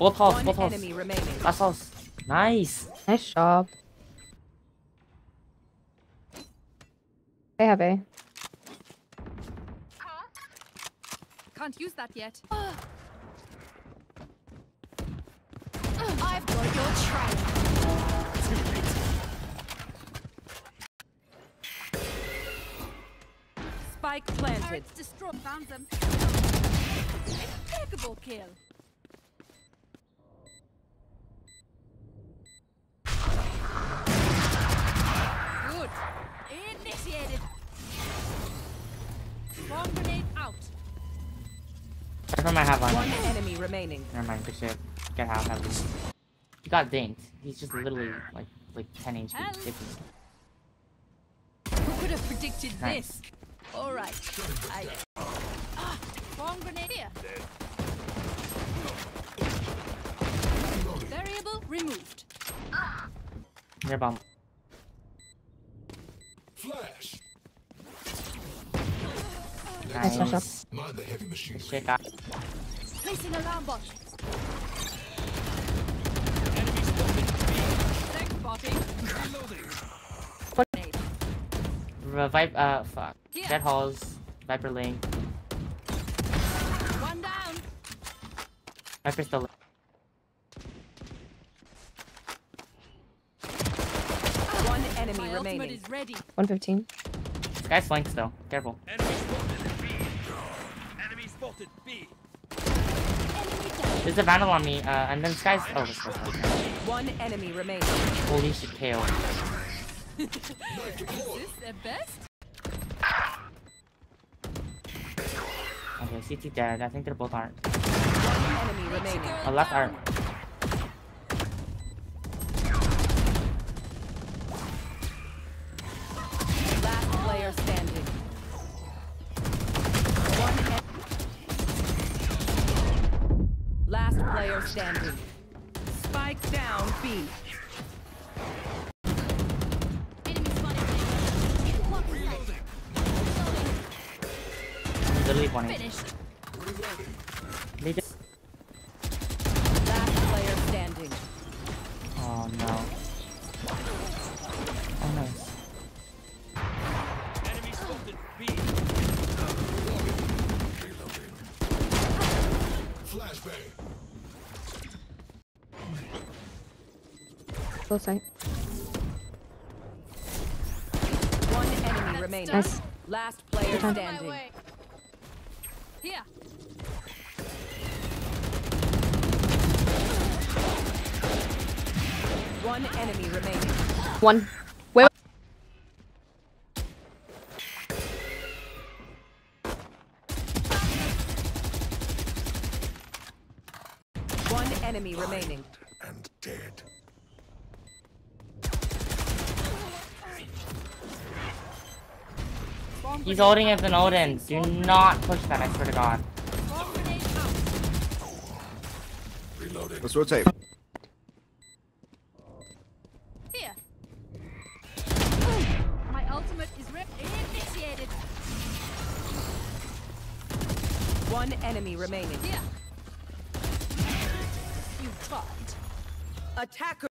Both halls, One both halls. enemy remaining. Last house. Nice. Nice job. They have A. Can't use that yet. I've got your trail. Spike planted. Turrets destroyed. Found them. Impeccable kill. Good. Initiated. Bomb grenade out. Never mind, have one. One enemy remaining. Never mind, good shit. Get out, have this. He got dinked. He's just literally like like 10 HP Hell. difference. Who could have predicted Nice. this? All right. I. Ah, bomb grenade here. Variable removed. Near bomb. Nice, nice, Nice. Mind the heavy machine. Good shit, guys. Placing alarm bot. Thanks, Bobby. Grenade. Revive, uh, fuck. Here. Dead halls. Viper link. One down. Viper still. One enemy My remaining. is ready. 115. This guy's flanked though. Careful. Enemy spotted B. Enemy B. There's a vandal on me, uh, and then this guy's. Oh, this guy's. okay. One enemy remaining. Holy shit, KO. Is this the best? Okay, CT dead. I think they're both aren't. One enemy remaining. Girl Oh, left down. aren't. Last player standing. One en- Last player standing. Spike down B. Enemy spotted. One Reloading. Literally one. Finished. They just. Last player standing. Oh no. Oh nice. Enemy spotted B. Flashbang. Close sight. One enemy remaining. Nice. Last player standing. way. Here. One enemy remaining. One. Wait. One enemy remaining. And dead. He's holding out. it in Odin. Do not push that, I swear to god. Bomb grenade out. Reloading. Let's rotate. Here. My ultimate is re- initiated. One enemy remaining. Here. You tried. Attacker